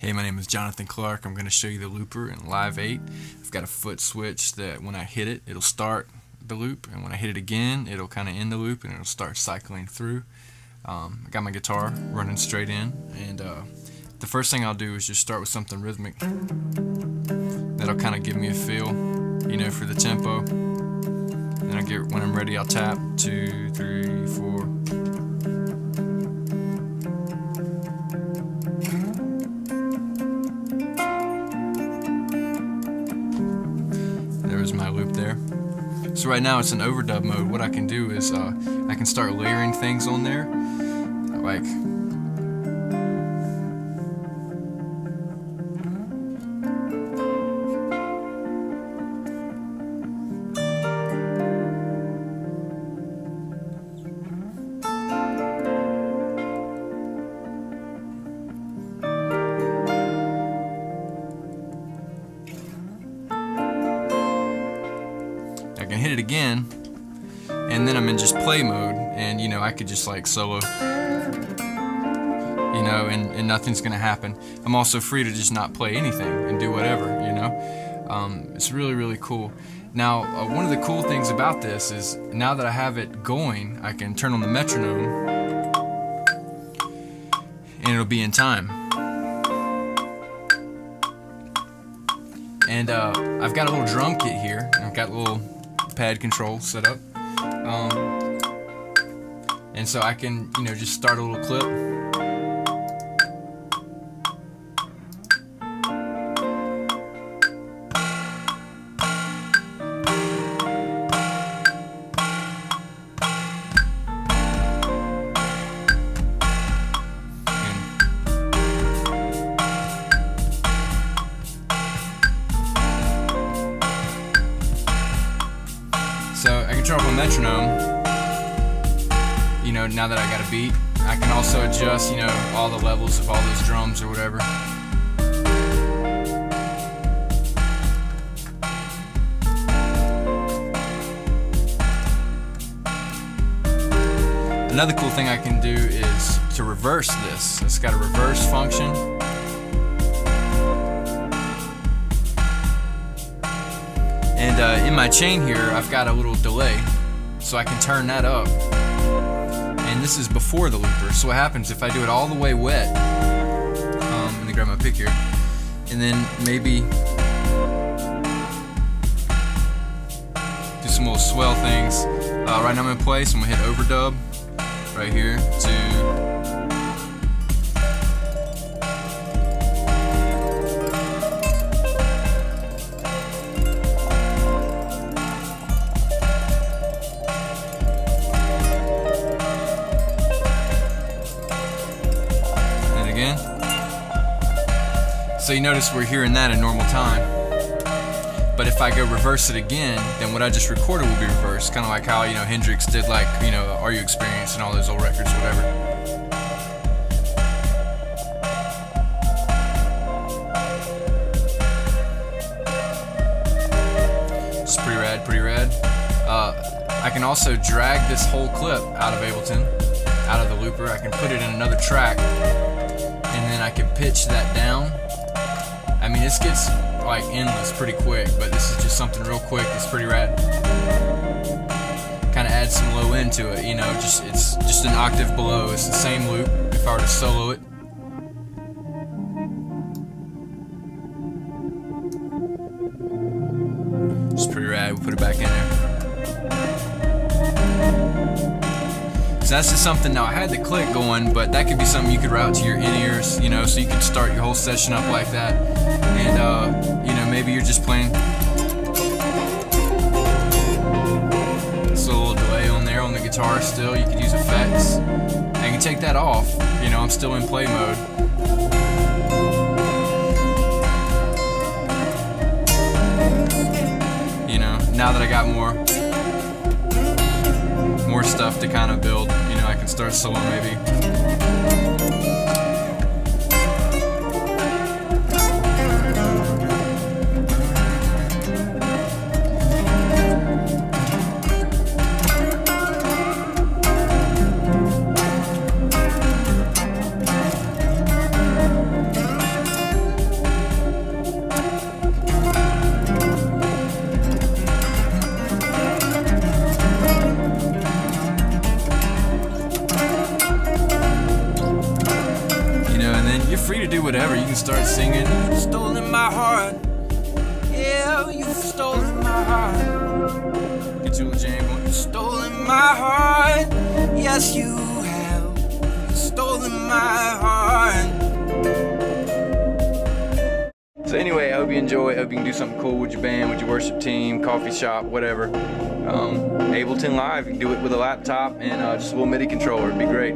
Hey, my name is Jonathan Clark. I'm going to show you the looper in Live 8. I've got a foot switch that when I hit it, it'll start the loop, and when I hit it again, it'll kind of end the loop and it'll start cycling through. Um, I got my guitar running straight in, and uh, the first thing I'll do is just start with something rhythmic. That'll kind of give me a feel, you know, for the tempo. Then I get when I'm ready, I'll tap two, three, four. There's my loop there. So right now it's in overdub mode. What I can do is uh, I can start layering things on there, like can hit it again, and then I'm in just play mode, and you know, I could just like solo, you know, and, and nothing's gonna happen. I'm also free to just not play anything and do whatever, you know. Um, it's really, really cool. Now, uh, one of the cool things about this is now that I have it going, I can turn on the metronome, and it'll be in time. And uh, I've got a little drum kit here. I've got a little pad control set up. Um, and so I can, you know, just start a little clip. Up a metronome. You know, now that I got a beat, I can also adjust, you know, all the levels of all those drums or whatever. Another cool thing I can do is to reverse this. It's got a reverse function. And uh, in my chain here, I've got a little delay, so I can turn that up. And this is before the looper. So what happens if I do it all the way wet? Um, let me grab my pick here, and then maybe do some little swell things. Uh, right now I'm in place. I'm gonna hit overdub right here to So you notice we're hearing that in normal time. But if I go reverse it again, then what I just recorded will be reversed. Kind of like how, you know, Hendrix did like, you know, Are You Experienced and all those old records, whatever. It's pretty rad, pretty rad. Uh, I can also drag this whole clip out of Ableton, out of the looper. I can put it in another track, and then I can pitch that down. I mean, this gets like endless pretty quick, but this is just something real quick. It's pretty rad. Kind of add some low end to it, you know. Just it's just an octave below. It's the same loop. If I were to solo it. So that's just something. Now I had the click going, but that could be something you could route to your in ears, you know, so you could start your whole session up like that. And uh, you know, maybe you're just playing. It's a little delay on there on the guitar still. You could use effects. I can take that off. You know, I'm still in play mode. You know, now that I got more more stuff to kind of build. Start solo maybe. Free to do whatever. You can start singing. Stolen my heart. Yeah, you've stolen my heart. Get your jam going. You've stolen my heart. Yes, you have. You've stolen my heart. So anyway, I hope you enjoy. I hope you can do something cool with your band, with your worship team, coffee shop, whatever. Um, Ableton Live, you can do it with a laptop and uh, just a little MIDI controller. It'd be great.